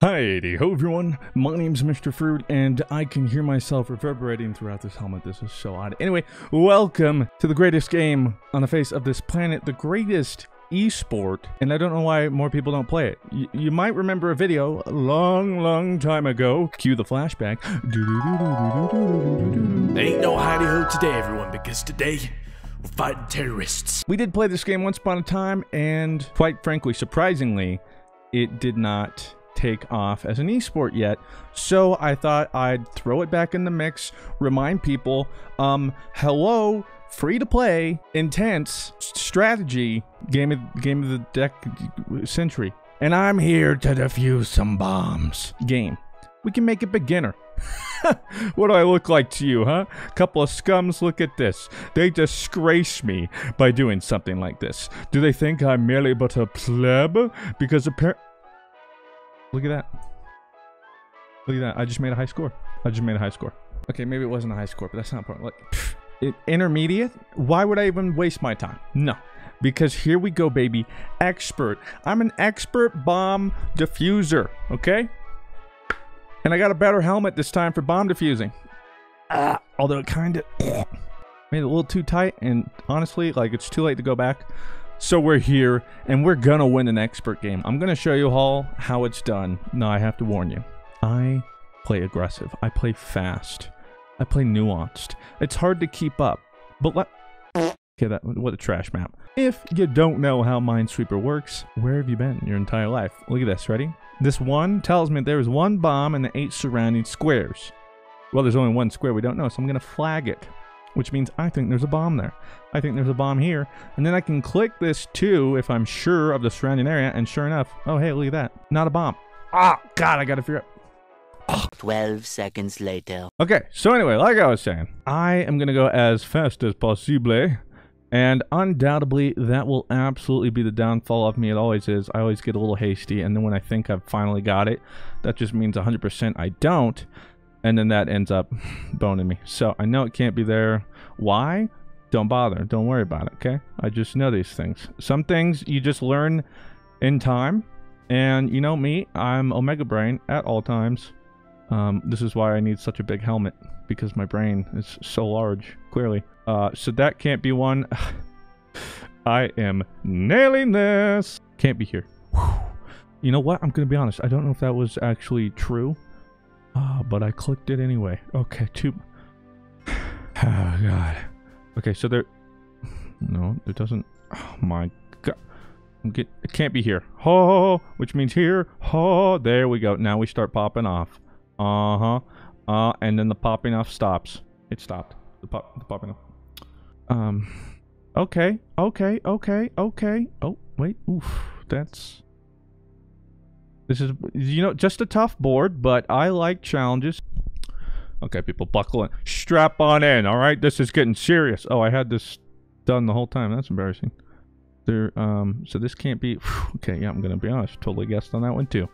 Hi, ho everyone. My name's Mr. Fruit, and I can hear myself reverberating throughout this helmet. This is so odd. Anyway, welcome to the greatest game on the face of this planet, the greatest esport, and I don't know why more people don't play it. Y you might remember a video a long, long time ago. Cue the flashback. Ain't no hidey ho today, everyone, because today we're fighting terrorists. We did play this game once upon a time, and quite frankly, surprisingly, it did not take off as an esport yet. So I thought I'd throw it back in the mix, remind people, um, hello, free to play, intense strategy game of game of the deck century. And I'm here to defuse some bombs. Game. We can make it beginner. what do I look like to you, huh? A Couple of scums, look at this. They disgrace me by doing something like this. Do they think I'm merely but a pleb? Because apparently Look at that. Look at that. I just made a high score. I just made a high score. Okay, maybe it wasn't a high score, but that's not important. Like, it, intermediate? Why would I even waste my time? No. Because here we go, baby. Expert. I'm an expert bomb diffuser, okay? And I got a better helmet this time for bomb diffusing. Ah, although it kind of made it a little too tight, and honestly, like, it's too late to go back. So we're here, and we're gonna win an expert game. I'm gonna show you all how it's done. Now I have to warn you. I play aggressive. I play fast. I play nuanced. It's hard to keep up. But let... Okay, that, what a trash map. If you don't know how Minesweeper works, where have you been your entire life? Look at this, ready? This one tells me there is one bomb in the eight surrounding squares. Well, there's only one square we don't know, so I'm gonna flag it which means I think there's a bomb there. I think there's a bomb here. And then I can click this too if I'm sure of the surrounding area. And sure enough, oh, hey, look at that. Not a bomb. Ah, oh, God, I got to figure out. 12 seconds later. Okay, so anyway, like I was saying, I am going to go as fast as possible. And undoubtedly, that will absolutely be the downfall of me. It always is. I always get a little hasty. And then when I think I've finally got it, that just means 100% I don't and then that ends up boning me. So I know it can't be there. Why? Don't bother. Don't worry about it, okay? I just know these things. Some things you just learn in time. And you know me, I'm Omega Brain at all times. Um, this is why I need such a big helmet, because my brain is so large, clearly. Uh, so that can't be one. I am nailing this. Can't be here. Whew. You know what? I'm going to be honest. I don't know if that was actually true. Oh, but I clicked it anyway. Okay, two. Oh, God. Okay, so there... No, it doesn't... Oh, my God. Get, it can't be here. Ho, which means here. Ho, there we go. Now we start popping off. Uh-huh. Uh, and then the popping off stops. It stopped. The, pop, the popping off. Um, okay, okay, okay, okay. Oh, wait, oof, that's... This is, you know, just a tough board, but I like challenges. Okay, people, buckle in. Strap on in, all right? This is getting serious. Oh, I had this done the whole time. That's embarrassing. There, um, so this can't be... Okay, yeah, I'm going to be honest. Totally guessed on that one, too.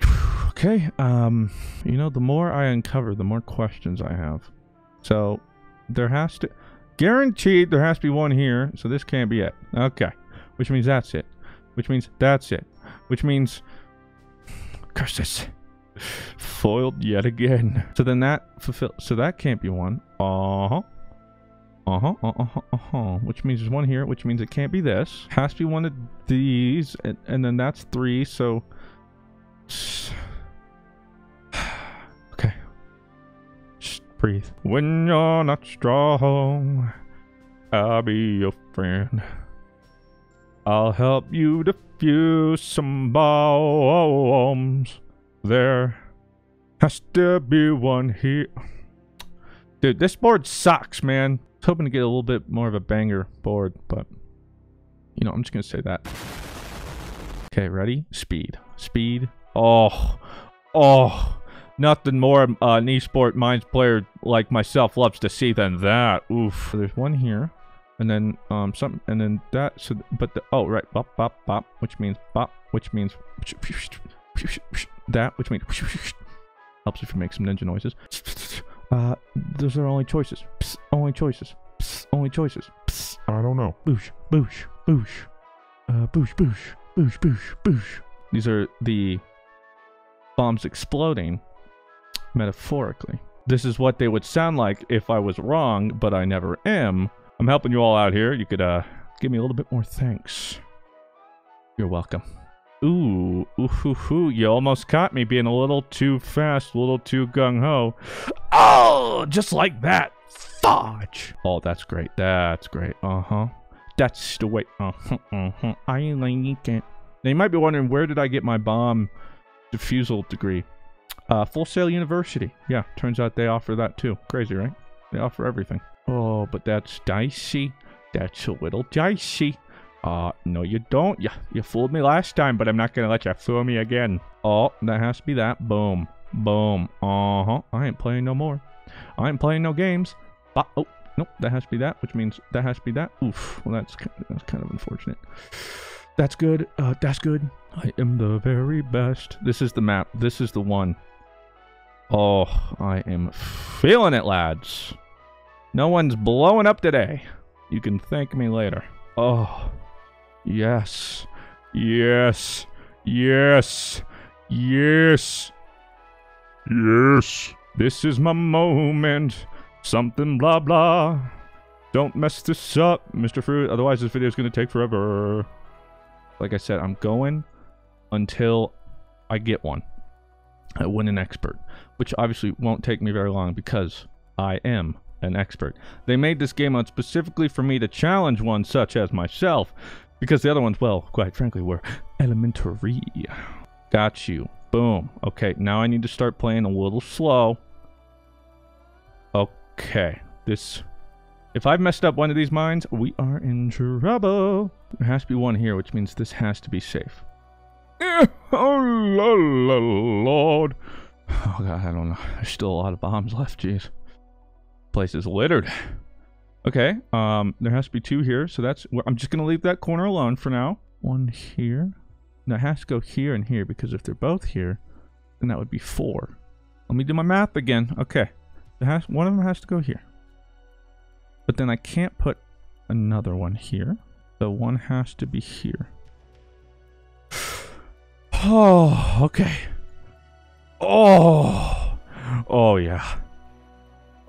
Okay, um, you know, the more I uncover, the more questions I have. So, there has to... Guaranteed there has to be one here, so this can't be it. Okay, which means that's it. Which means that's it. Which means Curses. Foiled yet again. So then that fulfill. So that can't be one. Uh huh. Uh huh. Uh huh. Uh huh. Which means there's one here. Which means it can't be this. Has to be one of these, and, and then that's three. So. okay. Just breathe. When you're not strong, I'll be your friend. I'll help you defuse some bombs. There has to be one here. Dude, this board sucks, man. I was hoping to get a little bit more of a banger board, but... You know, I'm just gonna say that. Okay, ready? Speed. Speed. Oh. Oh. Nothing more uh, an esport minds player like myself loves to see than that. Oof. There's one here and then um some and then that so but the oh right bop bop bop which means bop which means that which means helps if you make some ninja noises. Uh those are only choices. Psst, only choices. Psst, only choices. Psst. i don't know. Boosh boosh boosh. Uh boosh boosh boosh boosh boosh. These are the bombs exploding, metaphorically. This is what they would sound like if I was wrong, but I never am. I'm helping you all out here. You could uh, give me a little bit more thanks. You're welcome. Ooh, ooh, hoo, hoo. You almost caught me being a little too fast, a little too gung ho. Oh, just like that. Fudge. Oh, that's great. That's great. Uh huh. That's the way. Uh huh. Uh huh. I like it. Now you might be wondering where did I get my bomb diffusal degree? Uh, Full Sail University. Yeah, turns out they offer that too. Crazy, right? They offer everything. Oh, but that's dicey. That's a little dicey. Uh, no you don't. You, you fooled me last time, but I'm not gonna let you fool me again. Oh, that has to be that. Boom. Boom. Uh-huh. I ain't playing no more. I ain't playing no games. Uh, oh, nope. That has to be that, which means that has to be that. Oof. Well, that's, that's kind of unfortunate. That's good. Uh, that's good. I am the very best. This is the map. This is the one. Oh, I am feeling it, lads. No one's blowing up today. You can thank me later. Oh, yes, yes, yes, yes, yes. This is my moment. Something blah blah. Don't mess this up, Mr. Fruit. Otherwise, this video is going to take forever. Like I said, I'm going until I get one. I win an expert, which obviously won't take me very long because I am an expert. They made this game out specifically for me to challenge one such as myself, because the other ones, well, quite frankly, were elementary. Got you. Boom. Okay, now I need to start playing a little slow. Okay, this... If I've messed up one of these mines, we are in trouble. There has to be one here, which means this has to be safe. oh, Lord. Oh, God, I don't know. There's still a lot of bombs left, jeez. Place is littered. Okay, um, there has to be two here, so that's... I'm just going to leave that corner alone for now. One here. Now, it has to go here and here, because if they're both here, then that would be four. Let me do my math again. Okay. Has, one of them has to go here. But then I can't put another one here. So one has to be here. Oh, okay. Oh. Oh, yeah.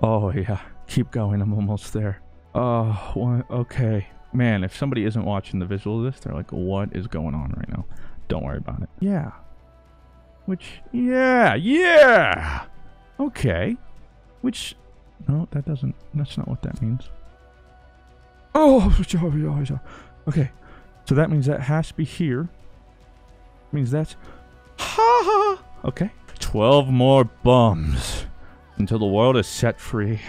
Oh, yeah. Keep going. I'm almost there. Oh, okay. Man, if somebody isn't watching the visual of this, they're like, what is going on right now? Don't worry about it. Yeah. Which, yeah, yeah. Okay. Which, no, that doesn't, that's not what that means. Oh, okay. So that means that has to be here. Means that's, ha ha. Okay. 12 more bombs until the world is set free.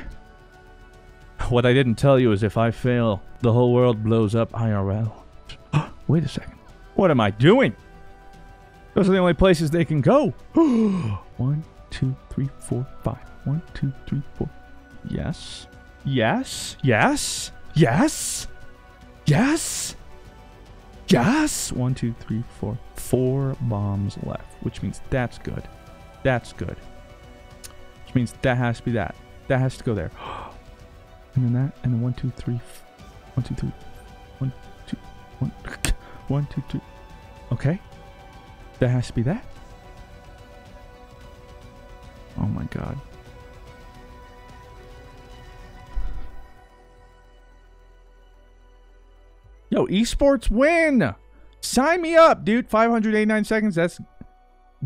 What I didn't tell you is if I fail, the whole world blows up IRL. Wait a second. What am I doing? Those are the only places they can go. One, two, three, four, five. One, two, three, four. Yes. Yes. Yes. Yes. Yes. Yes. One, two, three, four. Four bombs left, which means that's good. That's good. Means that has to be that. That has to go there. And then that, and then one, two, three, one, two, three, one, two, one, one, two, three. Okay. That has to be that. Oh my god. Yo, esports win! Sign me up, dude. 589 seconds. That's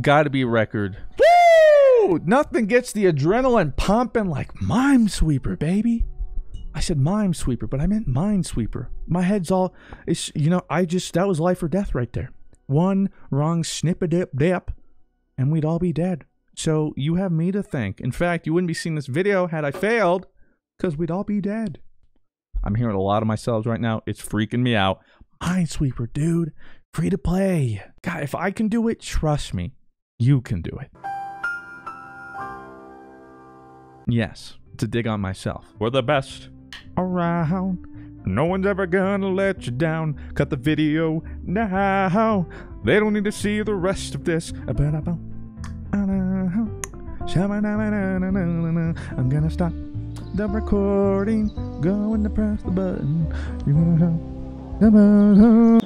got to be a record. Woo! Nothing gets the adrenaline pumping like Minesweeper, baby. I said Minesweeper, but I meant Minesweeper. My head's all, it's, you know, I just, that was life or death right there. One wrong snip a dip dip, and we'd all be dead. So you have me to thank. In fact, you wouldn't be seeing this video had I failed, because we'd all be dead. I'm hearing a lot of myself right now. It's freaking me out. Minesweeper, dude. Free to play. God, if I can do it, trust me, you can do it. Yes, to dig on myself. We're the best around. No one's ever gonna let you down. Cut the video now. They don't need to see the rest of this. I'm gonna stop the recording. Going to press the button. You're gonna